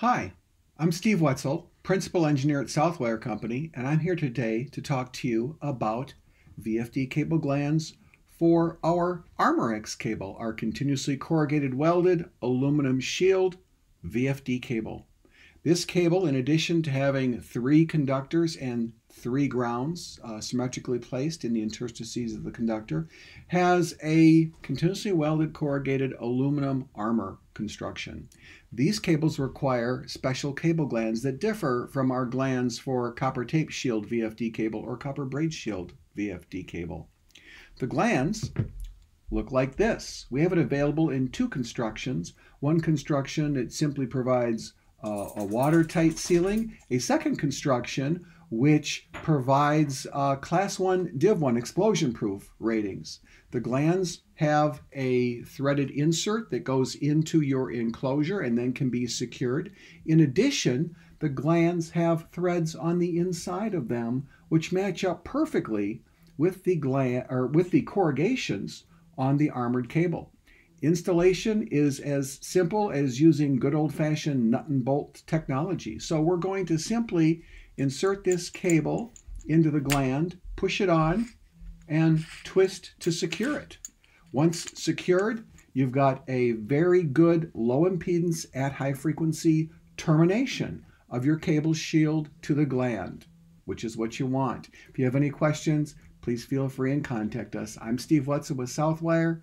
Hi, I'm Steve Wetzel, Principal Engineer at Southwire Company, and I'm here today to talk to you about VFD cable glands for our Armor-X cable, our continuously corrugated welded aluminum shield VFD cable. This cable, in addition to having three conductors and three grounds uh, symmetrically placed in the interstices of the conductor, has a continuously welded corrugated aluminum armor construction. These cables require special cable glands that differ from our glands for copper tape shield VFD cable or copper braid shield VFD cable. The glands look like this. We have it available in two constructions. One construction, it simply provides uh, a watertight sealing. A second construction, which provides uh, Class 1 Div 1 explosion proof ratings. The glands have a threaded insert that goes into your enclosure and then can be secured. In addition, the glands have threads on the inside of them which match up perfectly with the gland or with the corrugations on the armored cable. Installation is as simple as using good old-fashioned nut and bolt technology. So we're going to simply insert this cable into the gland, push it on, and twist to secure it. Once secured, you've got a very good low impedance at high frequency termination of your cable shield to the gland, which is what you want. If you have any questions, please feel free and contact us. I'm Steve Wetzel with Southwire.